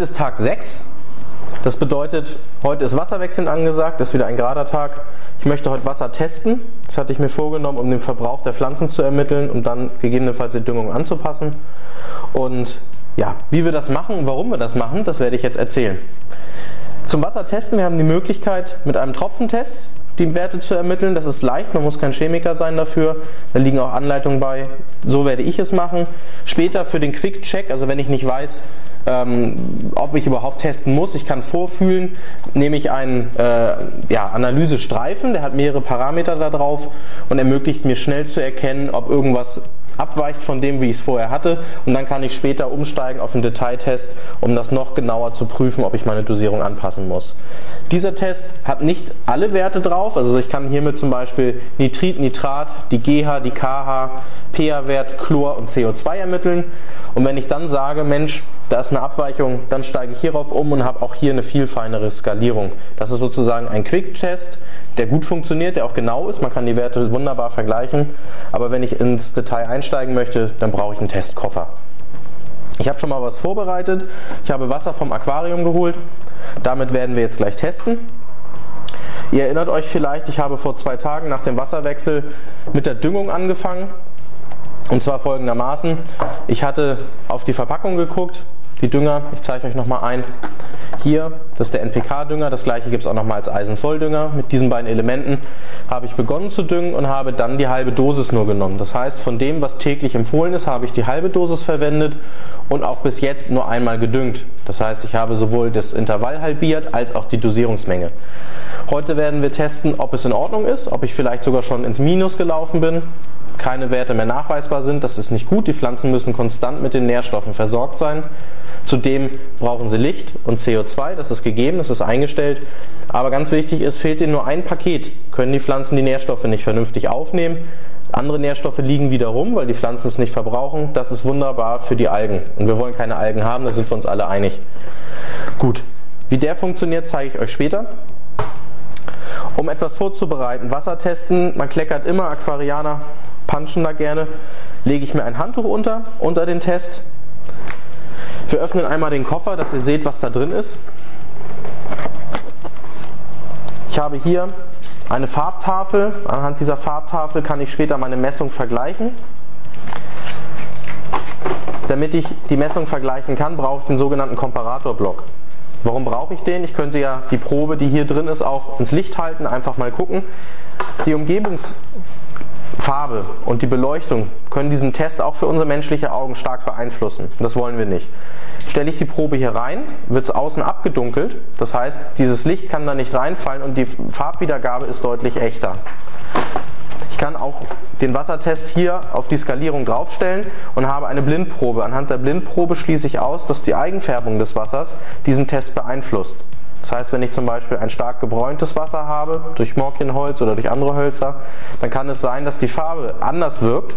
Heute ist Tag 6. Das bedeutet, heute ist Wasserwechseln angesagt, das ist wieder ein gerader Tag. Ich möchte heute Wasser testen. Das hatte ich mir vorgenommen, um den Verbrauch der Pflanzen zu ermitteln und dann gegebenenfalls die Düngung anzupassen. Und ja, wie wir das machen und warum wir das machen, das werde ich jetzt erzählen. Zum Wassertesten, wir haben die Möglichkeit mit einem Tropfentest die Werte zu ermitteln. Das ist leicht, man muss kein Chemiker sein dafür. Da liegen auch Anleitungen bei. So werde ich es machen. Später für den Quick-Check, also wenn ich nicht weiß, ähm, ob ich überhaupt testen muss. Ich kann vorfühlen, nehme ich einen äh, ja, Analysestreifen, der hat mehrere Parameter da drauf und ermöglicht mir schnell zu erkennen, ob irgendwas abweicht von dem, wie ich es vorher hatte. Und dann kann ich später umsteigen auf einen Detailtest, um das noch genauer zu prüfen, ob ich meine Dosierung anpassen muss. Dieser Test hat nicht alle Werte drauf. Also ich kann hiermit zum Beispiel Nitrit, Nitrat, die GH, die KH, pH-Wert, Chlor und CO2 ermitteln. Und wenn ich dann sage, Mensch, da ist eine Abweichung, dann steige ich hierauf um und habe auch hier eine viel feinere Skalierung. Das ist sozusagen ein Quick-Test, der gut funktioniert, der auch genau ist. Man kann die Werte wunderbar vergleichen. Aber wenn ich ins Detail einsteigen möchte, dann brauche ich einen Testkoffer. Ich habe schon mal was vorbereitet. Ich habe Wasser vom Aquarium geholt. Damit werden wir jetzt gleich testen. Ihr erinnert euch vielleicht, ich habe vor zwei Tagen nach dem Wasserwechsel mit der Düngung angefangen. Und zwar folgendermaßen. Ich hatte auf die Verpackung geguckt, die Dünger, ich zeige euch nochmal ein. Hier, das ist der NPK-Dünger, das gleiche gibt es auch nochmal als Eisenvolldünger. Mit diesen beiden Elementen habe ich begonnen zu düngen und habe dann die halbe Dosis nur genommen. Das heißt, von dem, was täglich empfohlen ist, habe ich die halbe Dosis verwendet und auch bis jetzt nur einmal gedüngt. Das heißt, ich habe sowohl das Intervall halbiert als auch die Dosierungsmenge. Heute werden wir testen, ob es in Ordnung ist, ob ich vielleicht sogar schon ins Minus gelaufen bin keine Werte mehr nachweisbar sind. Das ist nicht gut. Die Pflanzen müssen konstant mit den Nährstoffen versorgt sein. Zudem brauchen sie Licht und CO2, das ist gegeben, das ist eingestellt. Aber ganz wichtig ist, fehlt ihnen nur ein Paket, können die Pflanzen die Nährstoffe nicht vernünftig aufnehmen. Andere Nährstoffe liegen wieder rum, weil die Pflanzen es nicht verbrauchen. Das ist wunderbar für die Algen. Und wir wollen keine Algen haben, da sind wir uns alle einig. Gut, wie der funktioniert, zeige ich euch später. Um etwas vorzubereiten, Wasser testen, man kleckert immer, Aquarianer punchen da gerne, lege ich mir ein Handtuch unter, unter den Test. Wir öffnen einmal den Koffer, dass ihr seht, was da drin ist. Ich habe hier eine Farbtafel. Anhand dieser Farbtafel kann ich später meine Messung vergleichen. Damit ich die Messung vergleichen kann, brauche ich den sogenannten Komparatorblock. Warum brauche ich den? Ich könnte ja die Probe, die hier drin ist, auch ins Licht halten, einfach mal gucken. Die Umgebungs Farbe und die Beleuchtung können diesen Test auch für unsere menschliche Augen stark beeinflussen. Das wollen wir nicht. Stelle ich die Probe hier rein, wird es außen abgedunkelt. Das heißt, dieses Licht kann da nicht reinfallen und die Farbwiedergabe ist deutlich echter. Ich kann auch den Wassertest hier auf die Skalierung draufstellen und habe eine Blindprobe. Anhand der Blindprobe schließe ich aus, dass die Eigenfärbung des Wassers diesen Test beeinflusst. Das heißt, wenn ich zum Beispiel ein stark gebräuntes Wasser habe, durch Morkienholz oder durch andere Hölzer, dann kann es sein, dass die Farbe anders wirkt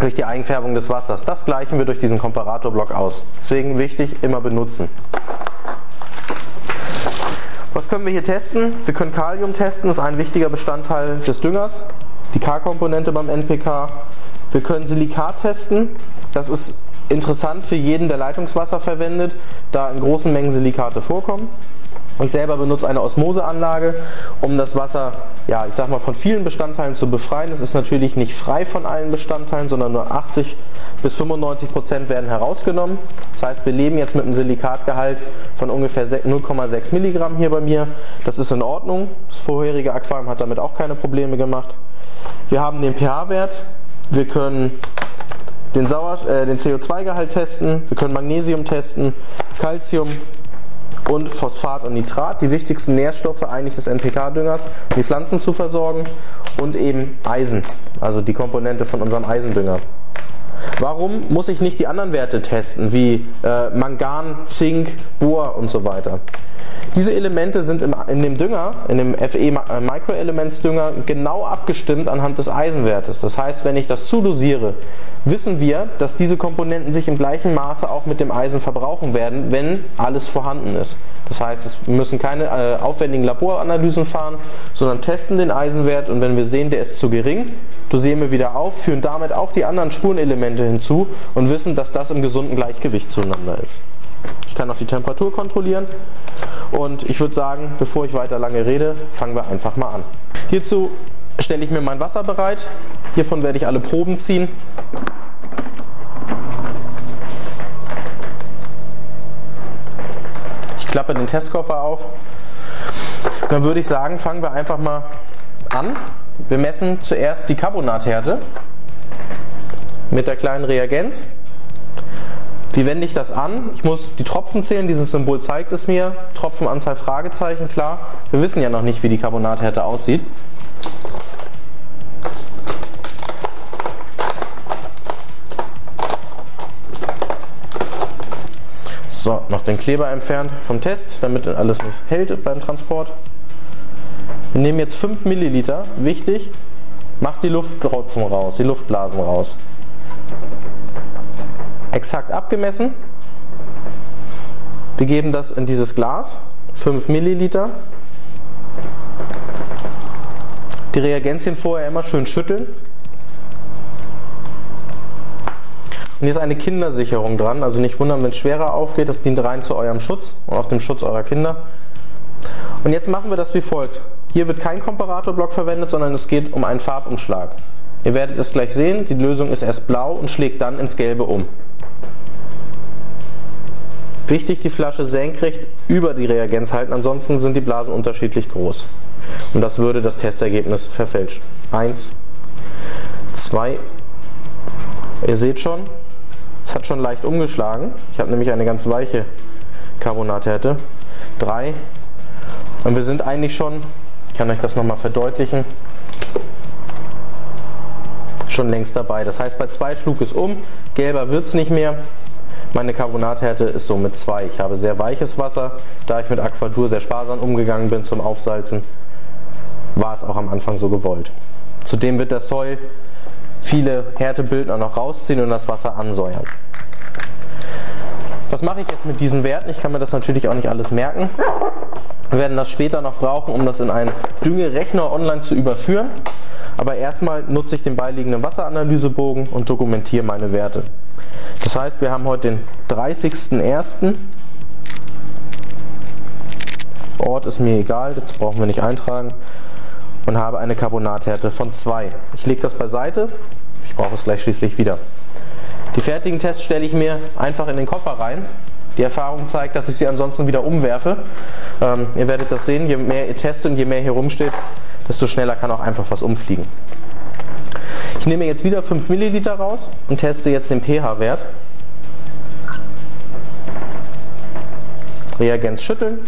durch die Eigenfärbung des Wassers. Das gleichen wir durch diesen Komparatorblock aus. Deswegen wichtig, immer benutzen. Was können wir hier testen? Wir können Kalium testen, das ist ein wichtiger Bestandteil des Düngers, die K-Komponente beim NPK. Wir können Silikat testen, das ist interessant für jeden, der Leitungswasser verwendet, da in großen Mengen Silikate vorkommen. Ich selber benutze eine Osmoseanlage, um das Wasser, ja, ich sag mal, von vielen Bestandteilen zu befreien. Es ist natürlich nicht frei von allen Bestandteilen, sondern nur 80 bis 95 Prozent werden herausgenommen. Das heißt, wir leben jetzt mit einem Silikatgehalt von ungefähr 0,6 Milligramm hier bei mir. Das ist in Ordnung. Das vorherige Aquarium hat damit auch keine Probleme gemacht. Wir haben den pH-Wert. Wir können den, äh, den CO2-Gehalt testen, wir können Magnesium testen, Calcium und Phosphat und Nitrat, die wichtigsten Nährstoffe eigentlich des NPK-Düngers, um die Pflanzen zu versorgen und eben Eisen, also die Komponente von unserem Eisendünger. Warum muss ich nicht die anderen Werte testen, wie äh, Mangan, Zink, Bohr und so weiter? Diese Elemente sind im, in dem Dünger, in dem FE äh, Microelements Dünger genau abgestimmt anhand des Eisenwertes. Das heißt, wenn ich das zudosiere, wissen wir, dass diese Komponenten sich im gleichen Maße auch mit dem Eisen verbrauchen werden, wenn alles vorhanden ist. Das heißt, wir müssen keine äh, aufwendigen Laboranalysen fahren, sondern testen den Eisenwert und wenn wir sehen, der ist zu gering, dosieren wir wieder auf, führen damit auch die anderen Spurenelemente hinzu und wissen, dass das im gesunden Gleichgewicht zueinander ist. Kann auch die Temperatur kontrollieren. Und ich würde sagen, bevor ich weiter lange rede, fangen wir einfach mal an. Hierzu stelle ich mir mein Wasser bereit. Hiervon werde ich alle Proben ziehen. Ich klappe den Testkoffer auf. Dann würde ich sagen, fangen wir einfach mal an. Wir messen zuerst die Carbonathärte mit der kleinen Reagenz. Wie wende ich das an? Ich muss die Tropfen zählen, dieses Symbol zeigt es mir. Tropfenanzahl Fragezeichen, klar. Wir wissen ja noch nicht, wie die Carbonathärte aussieht. So, noch den Kleber entfernt vom Test, damit alles nicht hält beim Transport. Wir nehmen jetzt 5 Milliliter. Wichtig, macht die Lufttropfen raus, die Luftblasen raus exakt abgemessen. Wir geben das in dieses Glas, 5 Milliliter. Die Reagenzien vorher immer schön schütteln. Und hier ist eine Kindersicherung dran, also nicht wundern, wenn es schwerer aufgeht, das dient rein zu eurem Schutz und auch dem Schutz eurer Kinder. Und jetzt machen wir das wie folgt. Hier wird kein Komparatorblock verwendet, sondern es geht um einen Farbumschlag. Ihr werdet es gleich sehen, die Lösung ist erst blau und schlägt dann ins Gelbe um. Wichtig, die Flasche senkrecht über die Reagenz halten, ansonsten sind die Blasen unterschiedlich groß. Und das würde das Testergebnis verfälschen. Eins, zwei. Ihr seht schon, es hat schon leicht umgeschlagen. Ich habe nämlich eine ganz weiche Carbonathärte. Drei. Und wir sind eigentlich schon, ich kann euch das nochmal verdeutlichen, schon längst dabei. Das heißt, bei zwei schlug es um, gelber wird es nicht mehr. Meine Carbonathärte ist somit 2. Ich habe sehr weiches Wasser, da ich mit Aquadur sehr sparsam umgegangen bin zum Aufsalzen, war es auch am Anfang so gewollt. Zudem wird der Soil viele Härtebildner noch rausziehen und das Wasser ansäuern. Was mache ich jetzt mit diesen Werten? Ich kann mir das natürlich auch nicht alles merken. Wir werden das später noch brauchen, um das in einen Düngerechner online zu überführen. Aber erstmal nutze ich den beiliegenden Wasseranalysebogen und dokumentiere meine Werte. Das heißt, wir haben heute den 30.01. Ort ist mir egal, das brauchen wir nicht eintragen. Und habe eine Carbonathärte von 2. Ich lege das beiseite, ich brauche es gleich schließlich wieder. Die fertigen Tests stelle ich mir einfach in den Koffer rein. Die Erfahrung zeigt, dass ich sie ansonsten wieder umwerfe. Ähm, ihr werdet das sehen, je mehr ihr testet und je mehr hier rumsteht, desto schneller kann auch einfach was umfliegen. Ich nehme jetzt wieder 5 Milliliter raus und teste jetzt den pH-Wert. Reagenz schütteln.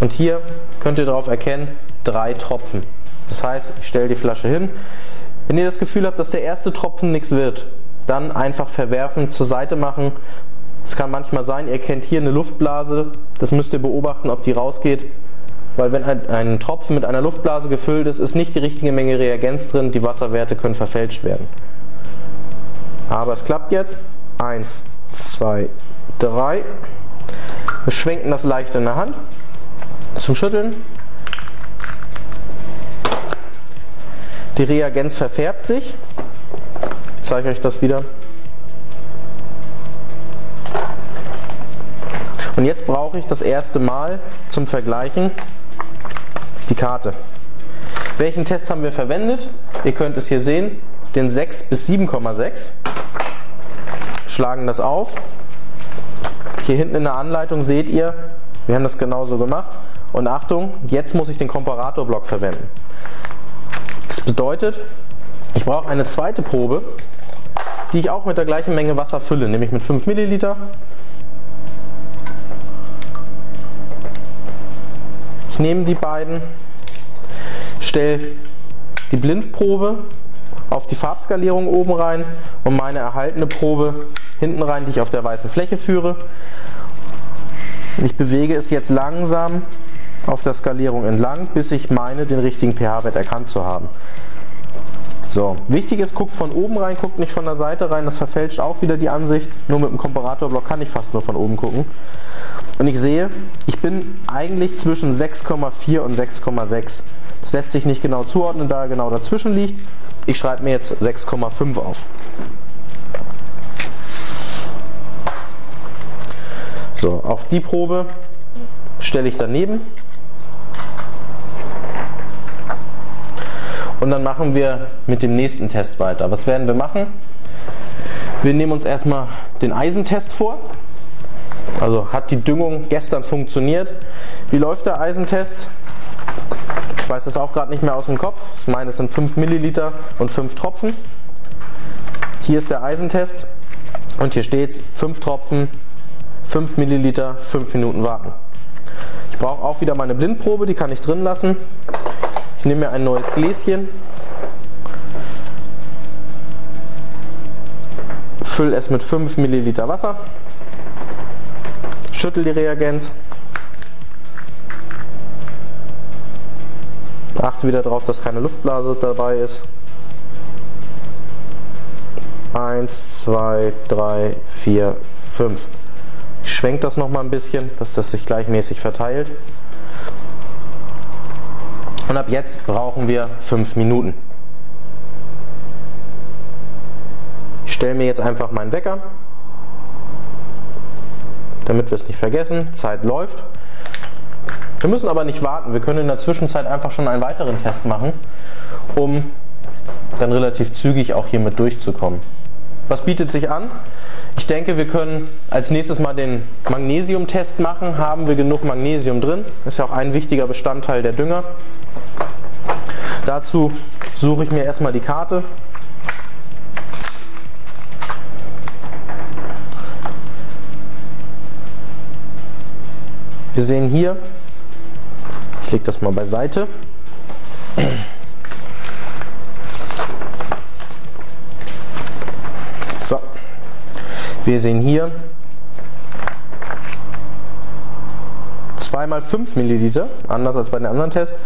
Und hier könnt ihr darauf erkennen, drei Tropfen. Das heißt, ich stelle die Flasche hin. Wenn ihr das Gefühl habt, dass der erste Tropfen nichts wird, dann einfach verwerfen, zur Seite machen. Es kann manchmal sein, ihr kennt hier eine Luftblase. Das müsst ihr beobachten, ob die rausgeht. Weil wenn ein, ein Tropfen mit einer Luftblase gefüllt ist, ist nicht die richtige Menge Reagenz drin. Die Wasserwerte können verfälscht werden. Aber es klappt jetzt. Eins, zwei, drei. Wir schwenken das leicht in der Hand zum Schütteln. Die Reagenz verfärbt sich. Ich zeige euch das wieder. Und jetzt brauche ich das erste Mal zum Vergleichen die Karte. Welchen Test haben wir verwendet? Ihr könnt es hier sehen, den 6 bis 7,6. Schlagen das auf. Hier hinten in der Anleitung seht ihr, wir haben das genauso gemacht. Und Achtung, jetzt muss ich den Komparatorblock verwenden. Das bedeutet, ich brauche eine zweite Probe, die ich auch mit der gleichen Menge Wasser fülle, nämlich mit 5 Milliliter. Nehme die beiden, stelle die Blindprobe auf die Farbskalierung oben rein und meine erhaltene Probe hinten rein, die ich auf der weißen Fläche führe. Ich bewege es jetzt langsam auf der Skalierung entlang, bis ich meine, den richtigen pH-Wert erkannt zu haben. So, wichtig ist, guckt von oben rein, guckt nicht von der Seite rein, das verfälscht auch wieder die Ansicht. Nur mit dem Komparatorblock kann ich fast nur von oben gucken. Und ich sehe, ich bin eigentlich zwischen 6,4 und 6,6. Das lässt sich nicht genau zuordnen, da er genau dazwischen liegt. Ich schreibe mir jetzt 6,5 auf. So, auch die Probe stelle ich daneben. Und dann machen wir mit dem nächsten Test weiter. Was werden wir machen? Wir nehmen uns erstmal den Eisentest vor. Also hat die Düngung gestern funktioniert? Wie läuft der Eisentest? Ich weiß das auch gerade nicht mehr aus dem Kopf. Ich meine, es sind 5 Milliliter und 5 Tropfen. Hier ist der Eisentest und hier steht es 5 Tropfen, 5 Milliliter, 5 Minuten warten. Ich brauche auch wieder meine Blindprobe, die kann ich drin lassen. Ich nehme mir ein neues Gläschen, fülle es mit 5 Milliliter Wasser, schüttel die Reagenz, achte wieder darauf, dass keine Luftblase dabei ist. 1, 2, 3, 4, 5. Ich schwenke das nochmal ein bisschen, dass das sich gleichmäßig verteilt. Und ab jetzt brauchen wir 5 Minuten. Ich stelle mir jetzt einfach meinen Wecker, damit wir es nicht vergessen. Zeit läuft. Wir müssen aber nicht warten. Wir können in der Zwischenzeit einfach schon einen weiteren Test machen, um dann relativ zügig auch hiermit durchzukommen. Was bietet sich an? Ich denke, wir können als nächstes mal den Magnesiumtest machen. Haben wir genug Magnesium drin? Ist ja auch ein wichtiger Bestandteil der Dünger. Dazu suche ich mir erstmal die Karte. Wir sehen hier, ich lege das mal beiseite. So, wir sehen hier 2 mal 5 Milliliter, anders als bei den anderen Tests.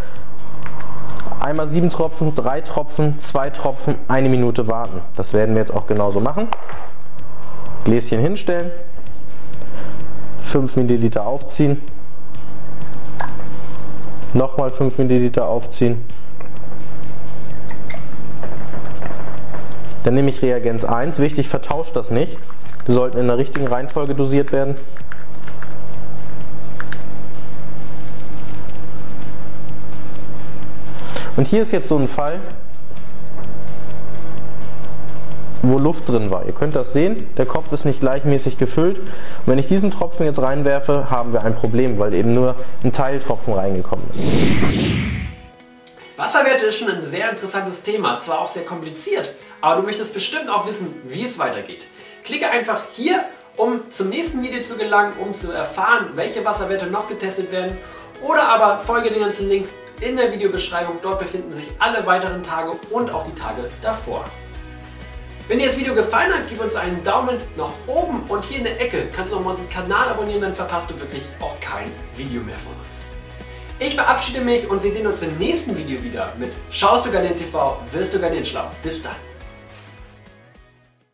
Einmal 7 Tropfen, 3 Tropfen, 2 Tropfen, eine Minute warten. Das werden wir jetzt auch genauso machen. Gläschen hinstellen, 5 Milliliter aufziehen, nochmal 5 Milliliter aufziehen. Dann nehme ich Reagenz 1. Wichtig, vertauscht das nicht. Die sollten in der richtigen Reihenfolge dosiert werden. Und hier ist jetzt so ein Fall, wo Luft drin war. Ihr könnt das sehen, der Kopf ist nicht gleichmäßig gefüllt. Und wenn ich diesen Tropfen jetzt reinwerfe, haben wir ein Problem, weil eben nur ein Teiltropfen reingekommen ist. Wasserwerte ist schon ein sehr interessantes Thema, zwar auch sehr kompliziert, aber du möchtest bestimmt auch wissen, wie es weitergeht. Klicke einfach hier, um zum nächsten Video zu gelangen, um zu erfahren, welche Wasserwerte noch getestet werden oder aber folge den ganzen Links in der Videobeschreibung. Dort befinden sich alle weiteren Tage und auch die Tage davor. Wenn dir das Video gefallen hat, gib uns einen Daumen nach oben und hier in der Ecke kannst du noch mal unseren Kanal abonnieren, dann verpasst du wirklich auch kein Video mehr von uns. Ich verabschiede mich und wir sehen uns im nächsten Video wieder mit Schaust du Garden TV, wirst du Garden schlau. Bis dann.